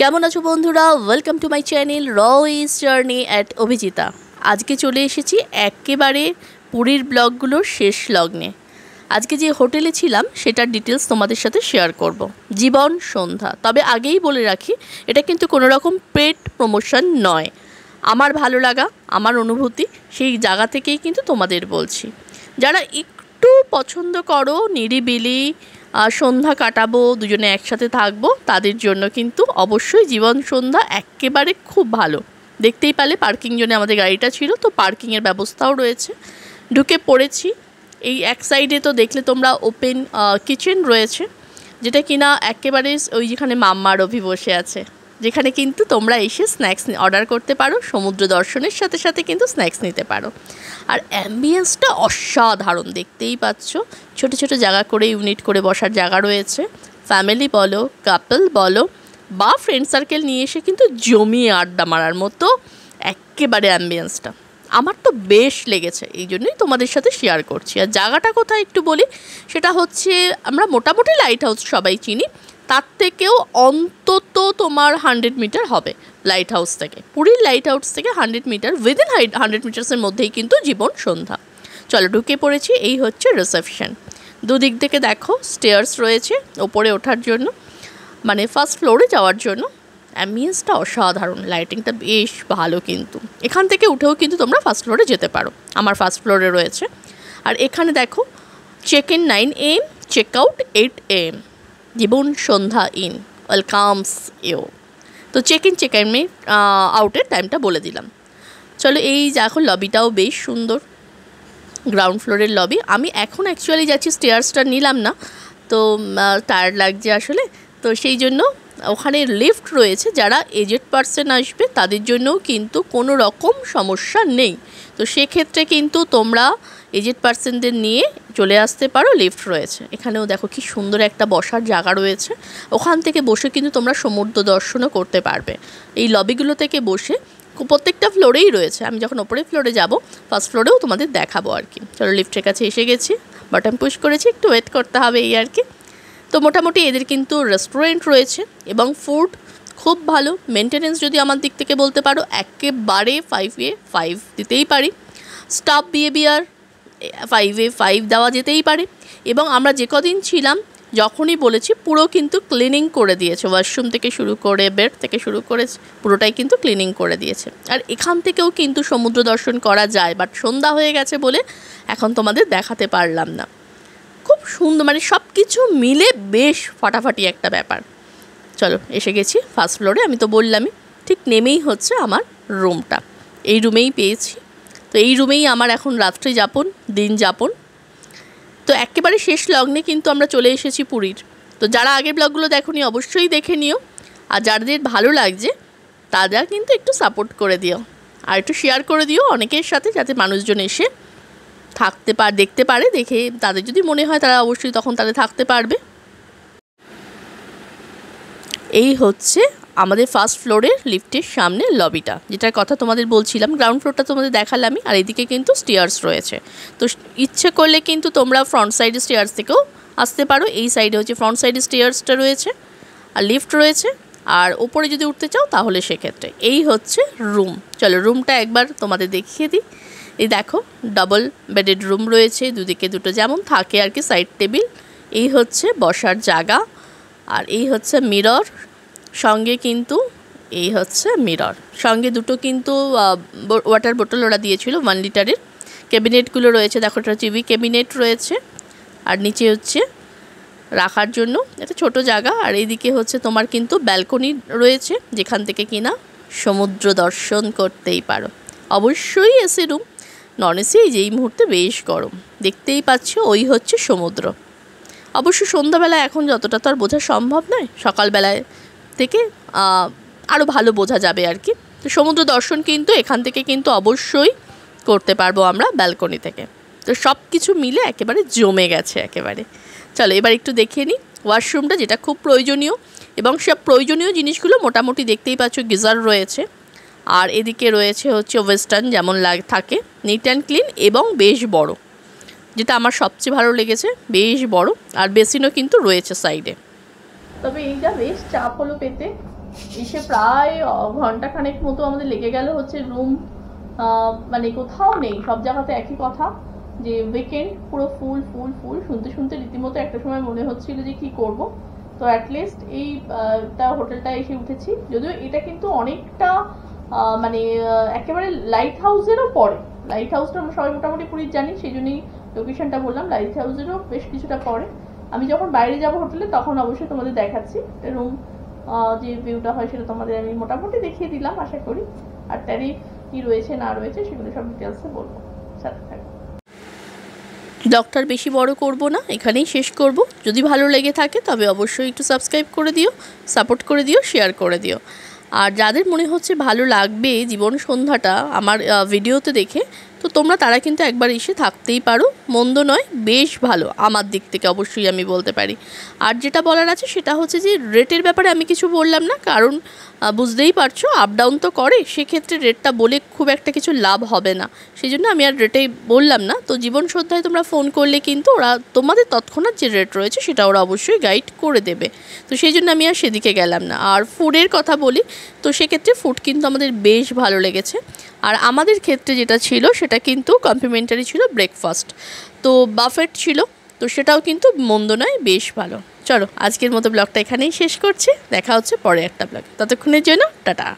কেমন আছো বন্ধুরা? Welcome to my channel Roy's journey at Abhijita. আজকে চলে এসেছি একেবারে পুরীর ব্লগগুলোর শেষ লগ্নে। আজকে যে হোটেলে ছিলাম, সেটার ডিটেলস তোমাদের সাথে শেয়ার করব। জীবন, সন্ধ্যা। তবে আগেই বলে রাখি, এটা কিন্তু কোনো রকম পেট প্রমোশন নয়। আমার ভালো লাগা, আমার অনুভূতি, সেই জায়গা থেকেই কিন্তু তোমাদের বলছি। যারা একটু পছন্দ করো, নিরিবিলি সন্ধ্যা কাটাবো, দুজনে একসাথে থাকব, তাদের জন্য কিন্তু অবশ্যই জীবন সন্ধ্যা একেবারে খুব ভালো। দেখতেই পালে পার্কিং জন্য আমাদের গাড়িটা ছিল, তো পার্কিংয়ের ব্যবস্থাও রয়েছে। ঢুকে পড়েছি। এই এক সাইডে তো দেখলে তোমরা ওপেন কিচেন রয়েছে, যেটা কিনা একেবারে ওই যেখানে মাম্মা অভি বসে আছে। যেখানে কিন্তু তোমরা এসে স্ন্যাক্স অর্ডার করতে পারো, সমুদ্র দর্শনের সাথে সাথে কিন্তু স্ন্যাক্স নিতে পারো। আর অ্যাম্বিয়েন্সটা অসাধারণ দেখতেই পাচ্ছ। ছোট ছোট জায়গা করে ইউনিট করে বসার জায়গা রয়েছে। ফ্যামিলি বলো কাপল বলো, বা ফ্রেন্ড সার্কেল নিয়ে এসে কিন্তু জমিয়ে আড্ডা মারার মতো একেবারে অ্যাম্বিয়েন্সটা আমার তো বেশ লেগেছে, এই জন্যই তোমাদের সাথে শেয়ার করছি। আর জায়গাটা কোথায় একটু বলি, সেটা হচ্ছে আমরা মোটামুটি লাইট হাউস সবাই চিনি। তার থেকেও অন্তত তোমার হান্ড্রেড মিটার হবে লাইট হাউস থেকে পুরীর লাইট হাউস থেকে হান্ড্রেড মিটার উইদিন হান্ড্রেড মিটার্সের মধ্যেই কিন্তু জীবন সন্ধ্যা। চলো ঢুকে পড়েছি, এই হচ্ছে রিসেপশন দুদিক থেকে দেখো স্টেয়ার্স রয়েছে ওপরে ওঠার জন্য মানে ফার্স্ট ফ্লোরে যাওয়ার জন্য। অ্যাম্বিয়েন্সটা অসাধারণ লাইটিংটা বেশ ভালো কিন্তু। এখান থেকে উঠেও কিন্তু তোমরা ফার্স্ট ফ্লোরে যেতে পারো, আমার ফার্স্ট ফ্লোরে রয়েছে। আর এখানে দেখো check in nine M check out eight M Jiban Sandhya inn welcomes you তো চেক ইন চেক ইন আউটের টাইমটা বলে দিলাম। চলো এই দেখো লবিটাও বেশ সুন্দর। গ্রাউন্ড ফ্লোরের লবি আমি এখন অ্যাকচুয়ালি যাচ্ছি স্টেয়ার্সটা নিলাম না। তো টায়ার্ড লাগছে আসলে। তো সেই জন্য ওখানে লিফট রয়েছে। যারা এজেড পার্সন আসবে, তাদের জন্যও কিন্তু কোনো রকম সমস্যা নেই। তো সেক্ষেত্রে কিন্তু তোমরা এজেড পার্সনদের নিয়ে চলে আসতে পারো, লিফট রয়েছে। এখানেও দেখো কি সুন্দর একটা বসার জায়গা রয়েছে। ওখান থেকে বসে কিন্তু তোমরা সমুদ্র দর্শনও করতে পারবে। এই লবিগুলো থেকে বসে প্রত্যেকটা ফ্লোরেই রয়েছে। আমি যখন ওপরে ফ্লোরে যাব ফার্স্ট ফ্লোরেও তোমাদের দেখাবো আর কি। চলো লিফটের কাছে এসে গেছি। বাটন পুশ করেছি, একটু ওয়েট করতে হবে এই আর কি। তো মোটামুটি এদের কিন্তু রেস্টুরেন্ট রয়েছে এবং ফুড খুব ভালো। মেনটেনেন্স যদি আমার দিক থেকে বলতে পারো, একেবারে ফাইভে ফাইভ দিতেই পারি। স্টাফ বিহেভিয়ার ফাইভে ফাইভ দেওয়া যেতেই পারে। এবং আমরা যে কদিন ছিলাম, যখনই বলেছি, পুরো কিন্তু ক্লিনিং করে দিয়েছে। ওয়াশরুম থেকে শুরু করে বেড থেকে শুরু করে, পুরোটাই কিন্তু ক্লিনিং করে দিয়েছে। আর এখান থেকেও কিন্তু সমুদ্র দর্শন করা যায় বাট সন্ধ্যা হয়ে গেছে বলে এখন তোমাদের দেখাতে পারলাম না। খুব সুন্দর মানে সব কিছু মিলে বেশ ফাটাফাটি একটা ব্যাপার। চলো, এসে গেছি ফার্স্ট ফ্লোরে আমি তো বললামই, ঠিক নেমেই হচ্ছে আমার রুমটা এই রুমেই পেয়েছি। তো এই রুমেই আমার এখন রাত্রি যাপন, দিন যাপন। তো একেবারে শেষ লগ্নে কিন্তু আমরা চলে এসেছি পুরীর। তো যারা আগের ব্লগগুলো দেখোনি অবশ্যই দেখে নিও। আর যাদের ভালো লাগছে, তারা কিন্তু একটু সাপোর্ট করে দিও। আর একটু শেয়ার করে দিও অনেকের সাথে, যাতে মানুষজন এসে থাকতে পার, দেখতে পারে, দেখে তাদের যদি মনে হয় তারা অবশ্যই তখন তাদের থাকতে পারবে। এই হচ্ছে আমাদের ফার্স্ট ফ্লোরের লিফটের সামনে লবিটা যেটার কথা তোমাদের বলছিলাম গ্রাউন্ড ফ্লোরটা তোমাদের দেখালামই, আর এদিকে কিন্তু স্টেয়ার্স রয়েছে। তো ইচ্ছে করলে কিন্তু তোমরা ফ্রন্ট সাইডে স্টেয়ার্স থেকেও আসতে পারো, এই সাইডে হচ্ছে ফ্রন্ট সাইডে স্টেয়ার্সটা রয়েছে, আর লিফট রয়েছে, আর ওপরে যদি উঠতে চাও তাহলে সেক্ষেত্রে। এই হচ্ছে রুম চলো রুমটা একবার তোমাদের দেখিয়ে দিই। এই দেখো ডাবল বেডেড রুম রয়েছে, দুদিকে দুটো যেমন থাকে আর কি সাইড টেবিল এই হচ্ছে বসার জায়গা, আর এই হচ্ছে মিরর সঙ্গে কিন্তু এই হচ্ছে মিরর। সঙ্গে দুটো কিন্তু ওয়াটার বোতল ওরা দিয়েছিল ওয়ান লিটারের ক্যাবিনেটগুলো রয়েছে, দেখো একটা টিভি ক্যাবিনেট রয়েছে। আর নিচে হচ্ছে রাখার জন্য, একটা ছোট জায়গা। আর এইদিকে হচ্ছে তোমার কিন্তু ব্যালকনি রয়েছে, যেখান থেকে কিনা সমুদ্র দর্শন করতেই পারো। অবশ্যই এসি রুম নন এসি যেই মুহূর্তে বেশ গরম। দেখতেই পাচ্ছ, ওই হচ্ছে সমুদ্র। অবশ্য সন্ধ্যাবেলায় এখন যতটা তো আর বোঝা সম্ভব নয়, সকালবেলায় থেকে আরও ভালো বোঝা যাবে আর কি। তো সমুদ্র দর্শন কিন্তু এখান থেকে কিন্তু অবশ্যই করতে পারব আমরা ব্যালকনি থেকে। তো সব কিছু মিলে একেবারে জমে গেছে একেবারে। চলো এবার একটু দেখে নিই। ওয়াশরুমটা যেটা খুব প্রয়োজনীয় এবং সব প্রয়োজনীয় জিনিসগুলো মোটামুটি দেখতেই পাচ্ছ গিজার রয়েছে। আর এদিকে রয়েছে হচ্ছে ওয়েস্টার্ন যেমন লাগ, থাকে, নিট অ্যান্ড ক্লিন এবং বেশ বড়। যেটা আমার সবচেয়ে ভালো লেগেছে, বেশ বড়। আর বেসিনও কিন্তু রয়েছে সাইডে। তবে এইটা বেশ চাপ হলো পেতে, এসে প্রায় ঘণ্টা খানেক মতো আমাদের লেগে গেল হচ্ছে রুম মানে কোথাও নেই, সব জায়গাতে একই কথা, যে উইকেন্ড পুরো ফুল ফুল ফুল শুনতে শুনতে রীতিমতো একটা সময় মনে হচ্ছিল যে কি করব। তো অ্যাটলিস্ট এই তা হোটেলটা এসে উঠেছি। যদিও এটা কিন্তু অনেকটা মানে একেবারে লাইট হাউসেরও পরে। লাইট হাউসটা আমরা সবাই মোটামুটি পুরীর জানি, সেই জন্যই লোকেশনটা বললাম লাইট হাউসেরও বেশ কিছুটা পরে। আমি যখন বাইরে যাব হোটেলে তখন অবশ্যই তোমাদের দেখাচ্ছি রুম যে ভিউটা হয় সেটা তোমাদের আমি মোটামুটি দেখিয়ে দিলাম, আশা করি। আর ট্যারিফ কি রয়েছে, না রয়েছে, সেগুলো সব ডিটেলসে বলব। সাথে থাকো। ডক্টর বেশি বড় করব না, এখানেই শেষ করব। যদি ভালো লেগে থাকে, তবে অবশ্যই একটু সাবস্ক্রাইব করে দিও সাপোর্ট করে দিও শেয়ার করে দিও। আর যাদের মনে হচ্ছে ভালো লাগবে জীবন সন্ধ্যাটা, আমার ভিডিওতে দেখে তো তোমরা তারা কিন্তু একবার এসে থাকতেই পারো। মন্দ নয়, বেশ ভালো, আমার দিক থেকে অবশ্যই আমি বলতে পারি। আর যেটা বলার আছে সেটা হচ্ছে যে রেটের ব্যাপারে আমি কিছু বললাম না, কারণ বুঝতেই পারছ আপ ডাউন তো করে, সেক্ষেত্রে রেটটা বলে খুব একটা কিছু লাভ হবে না। সেই জন্য আমি আর রেটেই বললাম না। তো জীবন শ্রদ্ধায় তোমরা ফোন করলে কিন্তু ওরা, তোমাদের তৎক্ষণাৎ যে রেট রয়েছে সেটা ওরা অবশ্যই গাইড করে দেবে। তো সেই জন্য আমি আর সেদিকে গেলাম না। আর ফুডের কথা বলি, তো সেক্ষেত্রে ফুড কিন্তু আমাদের বেশ ভালো লেগেছে। আর আমাদের ক্ষেত্রে যেটা ছিল সেটা কিন্তু কমপ্লিমেন্টারি ছিল ব্রেকফাস্ট তো বাফেট ছিল, তো সেটাও কিন্তু মন্দ নয়, বেশ ভালো। চলো, আজকের মতো ব্লগটা এখানেই শেষ করছি। দেখা হচ্ছে পরে একটা ব্লগ ততক্ষণের জন্য, টাটা।